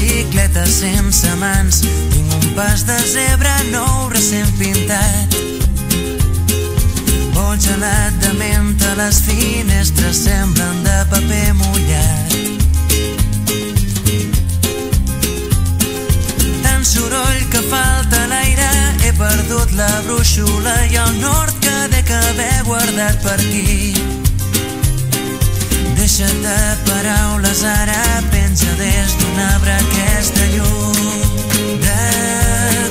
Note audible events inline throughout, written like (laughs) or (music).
bicicleta sense mans. Tinc un pas de zebra nou recent pintat. Vol gelat de menta, les finestres semblen de paper mullat. Tant soroll que falta l'aire, he perdut la brúixola i el nord que de que haver guardat per aquí. Deixa't de paraules ara, penja des d'un arbre aquesta llum de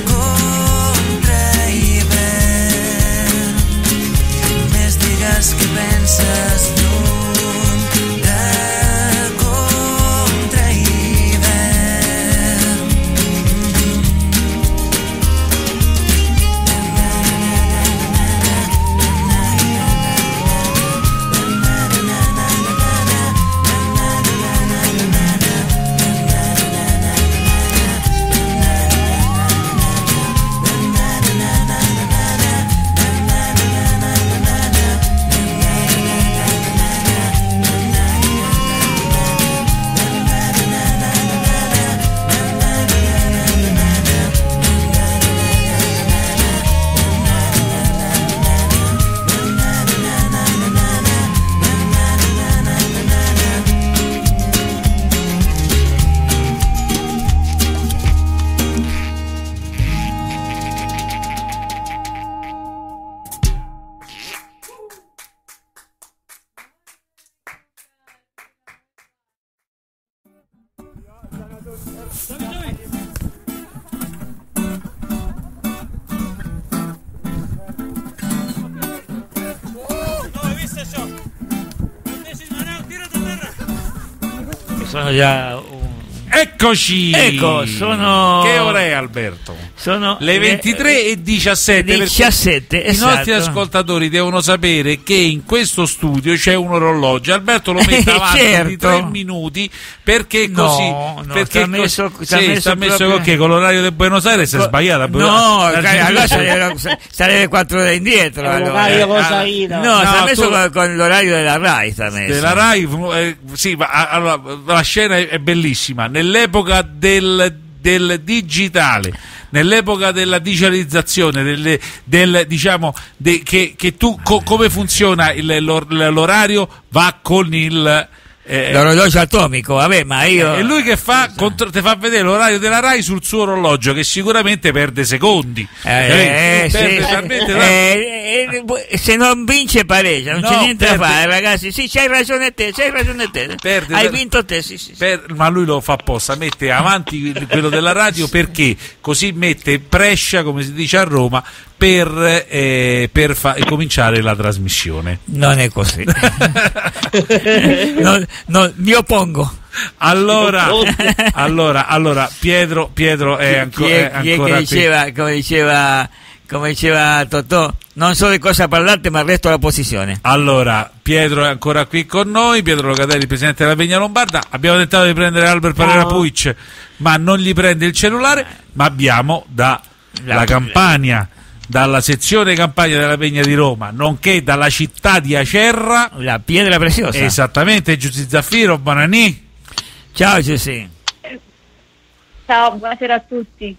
contra hivern. Més digues que penses Sono già un... Eccoci! Ecco, sono... Che ora è Alberto? Sono Le 23 e 17. perché 17, I esatto. nostri ascoltatori devono sapere che in questo studio c'è un orologio. Alberto lo (laughs) mette avanti di certo. 3 minuti perché No, così. no, perché t'ha messo- così- sì, messo messo proprio- con che? Con l'orario di Buenos Aires è Co- sbagliata. No, La- cioè, allora sarebbe, sarebbe 4 ore indietro. È allora. l'orario Eh, Rosarino. No, No, messo tu- con, con l'orario della RAI. Sta messo. della Rai, eh, sì, ma allora, la scena è, è bellissima. Nell'epoca del, del digitale, nell'epoca della digitalizzazione, delle- del, diciamo, de- che, che tu co- come funziona l'orario va con il. Eh, L'orologio atomico, vabbè, ma io... e lui che fa, contro- ti fa vedere l'orario della Rai sul suo orologio che sicuramente perde secondi. Eh, Eh, sì. perde talmente tanto. Eh, eh, se non vince pareggia, non No, c'è niente perde. da fare, ragazzi. Sì, c'hai ragione te, c'hai ragione te. Perde Hai da- vinto te, sì, sì. Per- ma lui lo fa apposta, mette avanti quello della radio perché così mette Brescia, come si dice a Roma, per, eh, per fa- cominciare la trasmissione. Non è così. (laughs) non, non- mi oppongo. Allora, (laughs) allora, allora Pietro, Pietro è, anco- chi è, è chi è ancora che qui. diceva, come diceva, come diceva Totò, non so di cosa parlate, ma resto alla posizione. Allora, Pietro è ancora qui con noi, Pietro Locatelli, presidente della Pegna Lombarda. Abbiamo tentato di prendere Albert Parera Puic, ma non gli prende il cellulare, ma abbiamo dalla La- Campania, dalla sezione campagna della Pegna di Roma, nonché dalla città di Acerra, La pietra preziosa. esattamente Giussi Zaffiro, Bonanì. Ciao Giussi. Ciao, buonasera a tutti.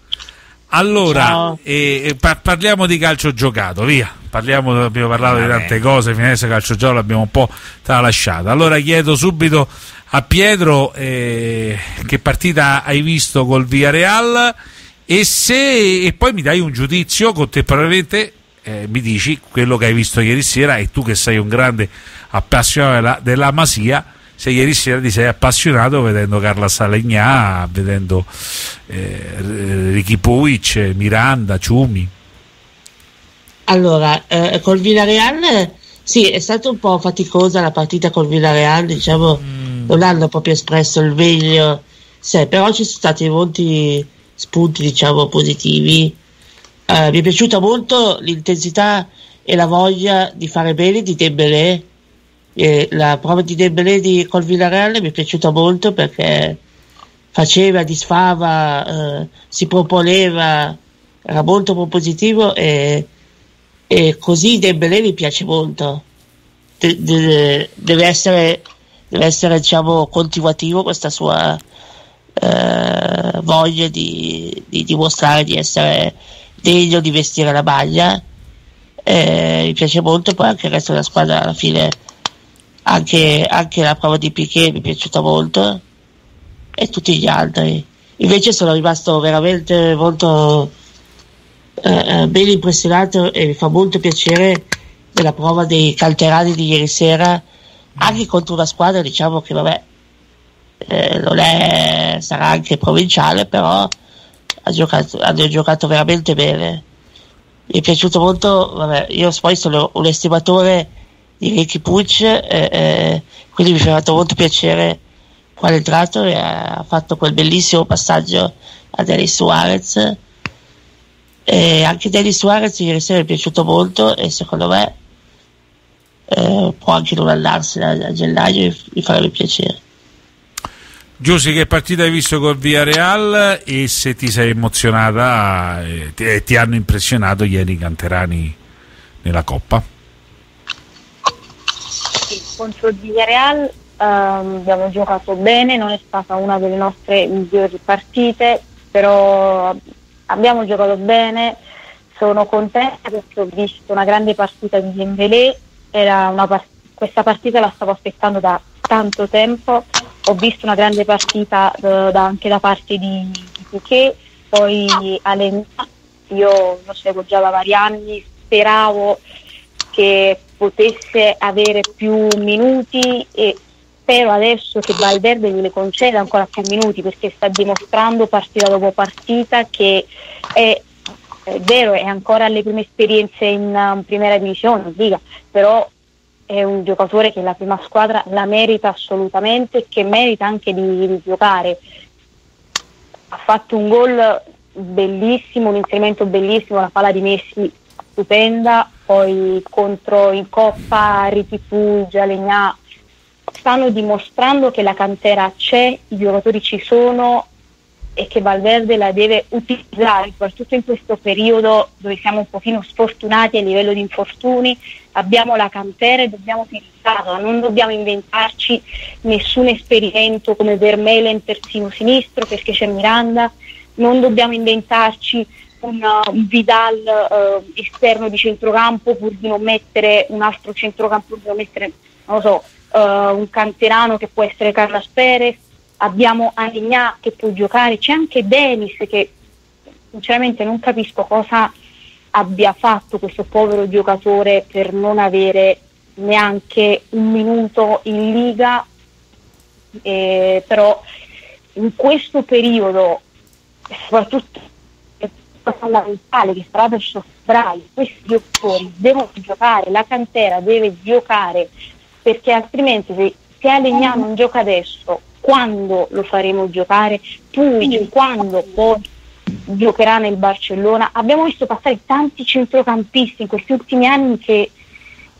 Allora, eh, eh, pa- parliamo di calcio giocato, via. Parliamo, abbiamo parlato di Vabbè. tante cose, finestra calcio giocato l'abbiamo un po' tralasciata. Allora chiedo subito a Pietro eh, che partita hai visto col Villarreal e se e poi mi dai un giudizio contemporaneamente eh, mi dici quello che hai visto ieri sera e tu che sei un grande appassionato della, della Masia se ieri sera ti sei appassionato vedendo Carla Salegnà vedendo eh, Ricky Puic, Miranda, Ciumi. Allora, eh, col Villarreal sì, è stata un po' faticosa la partita col Villarreal, diciamo, non hanno proprio espresso il meglio, sé, però ci sono stati molti spunti, diciamo, positivi. Eh, mi è piaciuta molto l'intensità e la voglia di fare bene di Dembélé. Eh, la prova di Dembélé di, col Villarreal mi è piaciuta molto perché faceva, disfava, eh, si proponeva, era molto propositivo e, e così Dembélé mi piace molto. De- de- deve essere, deve essere diciamo, continuativo questa sua voglia di, di, dimostrare di essere degno di vestire la maglia. Eh, mi piace molto, poi anche il resto della squadra alla fine, anche, anche la prova di Piquet mi è piaciuta molto e tutti gli altri. Invece sono rimasto veramente molto eh, ben impressionato e mi fa molto piacere della prova dei calterani di ieri sera, anche contro una squadra diciamo che vabbè eh, non è, sarà anche provinciale, però ha giocato, hanno giocato veramente bene. Mi è piaciuto molto, vabbè, io poi sono un estimatore di Ricky Pucci, eh, eh, quindi mi è fatto molto piacere quando è entrato e ha fatto quel bellissimo passaggio a Denis Suarez. E anche Denis Suarez ieri sera mi è piaciuto molto e secondo me eh, può anche non andarsene a, a gennaio, mi farebbe piacere. Giussi, che partita hai visto col Villarreal? E se ti sei emozionata e ti, e ti hanno impressionato ieri i canterani nella Coppa? Sì, contro il Villarreal ehm, abbiamo giocato bene, non è stata una delle nostre migliori partite, però abbiamo giocato bene, sono contenta perché ho visto una grande partita di Dembélé, part- questa partita la stavo aspettando da tanto tempo ho visto una grande partita uh, da, anche da parte di, di poi Alena, io lo seguo già da vari anni, speravo che potesse avere più minuti e spero adesso che Valverde gliene conceda ancora più minuti perché sta dimostrando partita dopo partita che è, è vero, è ancora alle prime esperienze in um, primera divisione, in Liga, però è un giocatore che la prima squadra la merita assolutamente e che merita anche di, di giocare. Ha fatto un gol bellissimo, un inserimento bellissimo, la palla di Messi stupenda, poi contro in Coppa Riti Puggia, Legnà stanno dimostrando che la cantera c'è, i giocatori ci sono e che Valverde la deve utilizzare, soprattutto in questo periodo dove siamo un pochino sfortunati a livello di infortuni, abbiamo la cantera e dobbiamo utilizzarla, non dobbiamo inventarci nessun esperimento come Vermelen terzino sinistro perché c'è Miranda, non dobbiamo inventarci un, un Vidal uh, esterno di centrocampo pur di non mettere un altro centrocampo, pur di non mettere, non so, uh, un canterano che può essere Carlos Perez, abbiamo Alignà che può giocare, c'è anche Denis che sinceramente non capisco cosa abbia fatto questo povero giocatore per non avere neanche un minuto in liga, eh, però in questo periodo, soprattutto fondamentale che sarà verso febbraio, questi giocatori devono giocare, la cantera deve giocare, perché altrimenti se, se Alegna non gioca adesso, quando lo faremo giocare, Puig, quando poi giocherà nel Barcellona. Abbiamo visto passare tanti centrocampisti in questi ultimi anni che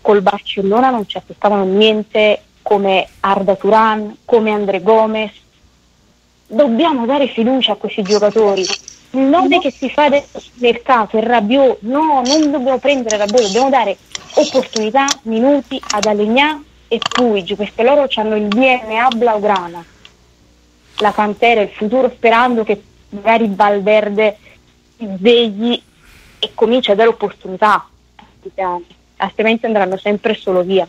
col Barcellona non ci aspettavano niente come Arda Turan, come Andre Gomez. Dobbiamo dare fiducia a questi giocatori. Il nome che si fa del mercato è Rabiot, no, non dobbiamo prendere Rabiot, dobbiamo dare opportunità, minuti ad Alegnà e Puig, queste loro hanno il DNA blaugrana, la cantera, il futuro, sperando che magari Valverde si svegli e cominci a dare opportunità, altrimenti andranno sempre solo via.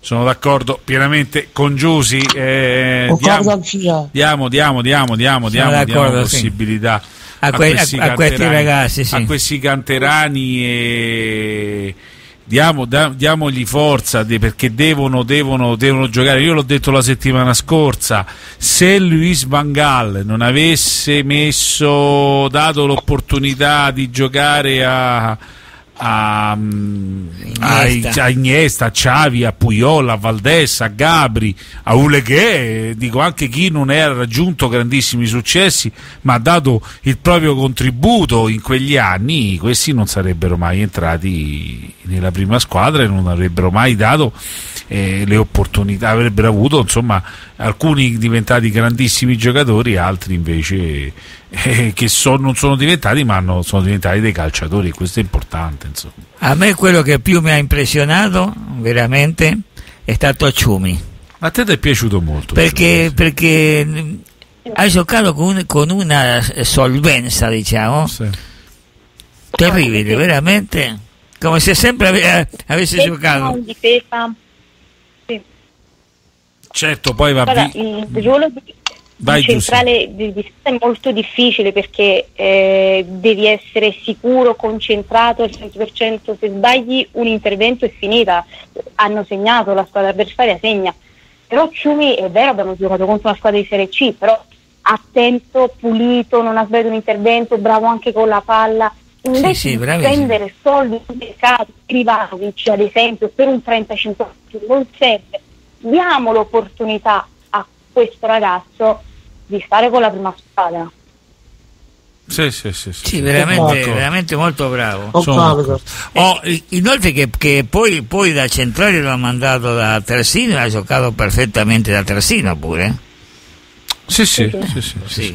Sono d'accordo pienamente con Giusi. Eh, diamo, diamo, diamo, diamo, diamo, diamo, diamo possibilità sì. a, que- a, questi a, questi ragazzi, sì. a questi canterani e diamo, da, diamogli forza perché devono, devono, devono, giocare. Io l'ho detto la settimana scorsa: se Luis Van Gaal non avesse messo, dato l'opportunità di giocare a a, Iniesta. a Iniesta, a Xavi, a Puyol, a Valdes, a Gabri, a Uleghe, dico anche chi non ha raggiunto grandissimi successi ma ha dato il proprio contributo in quegli anni, questi non sarebbero mai entrati nella prima squadra e non avrebbero mai dato eh, le opportunità, avrebbero avuto insomma alcuni diventati grandissimi giocatori, altri invece eh, che so, non sono diventati ma hanno, sono diventati dei calciatori, questo è importante. Insomma. A me quello che più mi ha impressionato veramente è stato Ciumi. A te ti è piaciuto molto? Perché, perché ha giocato con, con una solvenza, diciamo, Sì. terribile, veramente, come se sempre ave- avesse Difesa, giocato. Certo, poi va via. il ruolo di, Vai, di centrale di difesa è molto difficile perché eh, devi essere sicuro, concentrato al 100%, se sbagli un intervento è finita, hanno segnato, la squadra avversaria segna. Però Ciumi è vero, abbiamo giocato contro una squadra di Serie C, però attento, pulito, non ha sbagliato un intervento, bravo anche con la palla. Invece sì, di bravissimo. spendere soldi sul mercato, Krivanovic ad esempio, per un 35 non serve. Diamo l'opportunità questo ragazzo di stare con la prima squadra. Sì, sì, sì. sì. Sì, veramente, veramente molto bravo. Oh, i- inoltre che, che poi, poi da centrale lo ha mandato da Tersino e ha giocato perfettamente da Tersino pure. Sì, sì, sì, sì, sì.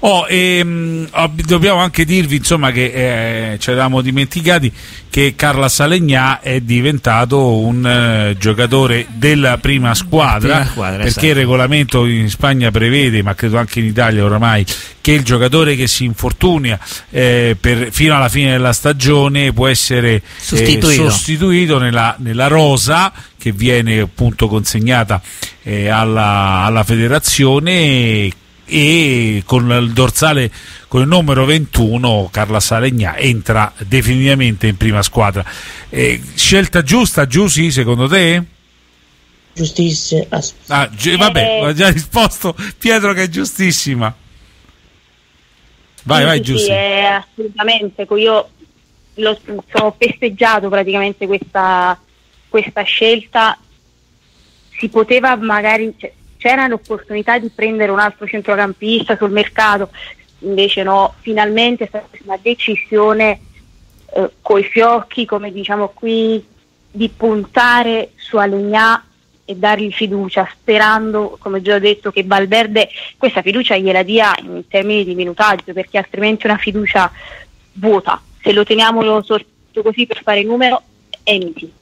Oh, ehm, oh, dobbiamo anche dirvi insomma che eh, ci eravamo dimenticati che Carla Salegnà è diventato un eh, giocatore della prima squadra, Prima squadra, perché esatto. il regolamento in Spagna prevede, ma credo anche in Italia oramai, che il giocatore che si infortunia eh, per- fino alla fine della stagione può essere eh, Sostituito. sostituito nella, nella rosa che viene appunto consegnata eh, alla, alla federazione e con il dorsale con il numero 21 Carla Salegna entra definitivamente in prima squadra Eh, scelta giusta Giussi secondo te? Giustissimo. As- Ah, gi- vabbè Eh. ha già risposto Pietro che è giustissima vai Sì, vai Giussi sì, assolutamente. Ecco, Io l'ho, ho festeggiato praticamente questa, questa scelta. Si poteva magari, cioè, c'era l'opportunità di prendere un altro centrocampista sul mercato, invece no, finalmente è stata una decisione eh, coi fiocchi, come diciamo qui, di puntare su Alegnà e dargli fiducia, sperando, come già ho detto, che Valverde questa fiducia gliela dia in termini di minutaggio, perché altrimenti una fiducia vuota. Se lo teniamo sorto così per fare numero, è inutile.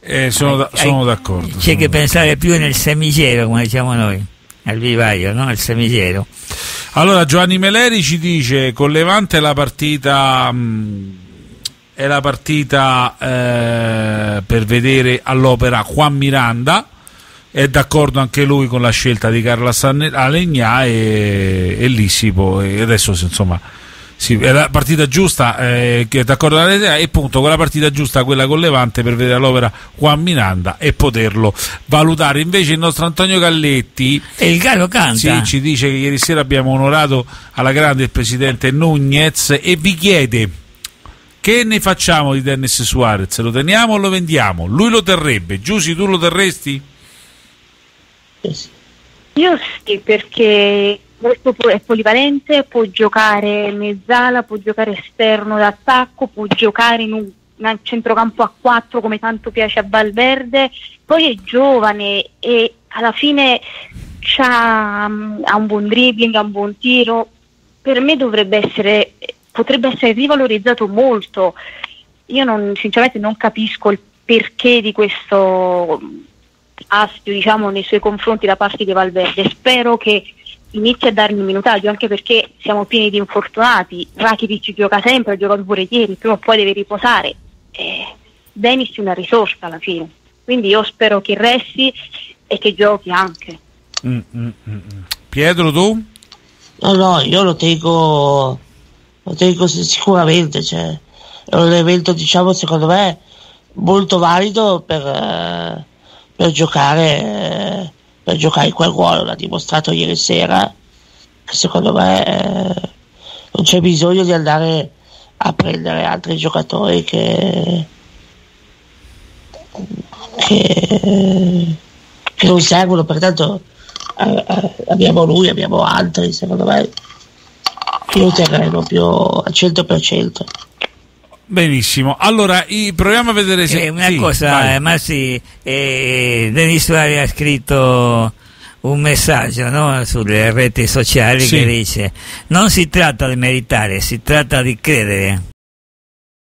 Eh, sono, da- sono d'accordo C'è sono che pensare più nel semigero, come diciamo noi, al vivaio, no? Il semigero. Allora Giovanni Meleri ci dice con Levante la partita mh, è la partita eh, per vedere all'opera Juan Miranda è d'accordo anche lui con la scelta di Carla Sanne- Alegnà e, e può e adesso insomma sì, è la partita giusta eh, che è d'accordo con l'Alegnà e appunto con la partita giusta quella con Levante per vedere all'opera Juan Miranda e poterlo valutare invece il nostro Antonio Galletti E il Gallo canta. sì, ci dice che ieri sera abbiamo onorato alla grande il presidente Nunez e vi chiede che ne facciamo di Dennis Suarez? Lo teniamo o lo vendiamo? Lui lo terrebbe. Giussi, tu lo terresti? Io sì, perché po- è polivalente, può giocare mezzala, può giocare esterno d'attacco, può giocare in un, un centrocampo a 4 come tanto piace a Valverde, poi è giovane e alla fine mm, ha un buon dribbling, ha un buon tiro, per me dovrebbe essere, potrebbe essere rivalorizzato molto. Io non, sinceramente non capisco il perché di questo mm, astio diciamo, nei suoi confronti da parte di Valverde. Spero che inizi a dargli minutaggio, anche perché siamo pieni di infortunati. Rakitic gioca sempre, ha giocato pure ieri, prima o poi deve riposare. Eh, Denis è una risorsa alla fine. Quindi io spero che resti e che giochi anche. Mm, mm, mm, mm. Pietro, tu? No, no, io lo tengo, lo tengo si- sicuramente, cioè, è un evento, diciamo, secondo me, molto valido per, eh, per giocare, eh, per giocare in quel ruolo, l'ha dimostrato ieri sera, che secondo me eh, non c'è bisogno di andare a prendere altri giocatori che, che, che non servono, pertanto eh, abbiamo lui, abbiamo altri, secondo me io lo terrei proprio al 100%. Benissimo. Allora, proviamo a vedere se... Eh, una sì, cosa, eh, Massi, eh, Denis Suarez ha scritto un messaggio no, sulle reti sociali Sì. che dice non si tratta di meritare, si tratta di credere.